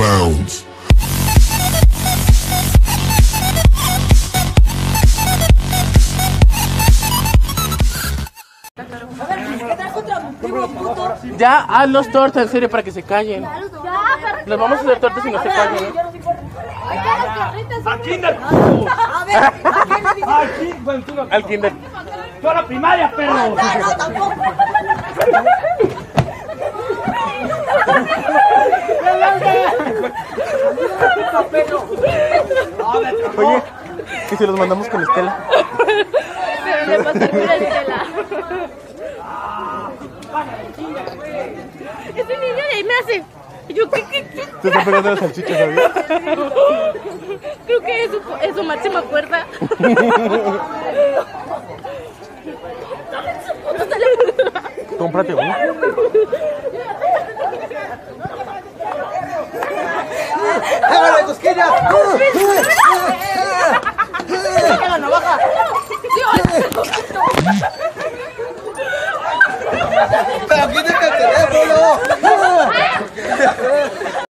bounds. Ya, haz los tortas, en serio, para que se callen. Les vamos a hacer tortas y no se callen. ¡Al kinder! A. ¡Al kinder! Al kinder. ¡Tú a la primaria, perro! No, no, tampoco. Oye, ¿y si los mandamos con Estela? Pero le pasó la Estela. Ese niño de ahí me hace. Yo, ¿qué, qué, qué? Te están pegando las salchichas, ¿sabías? Creo que es su, es su máxima fuerza. Cómprate uno. Tidak,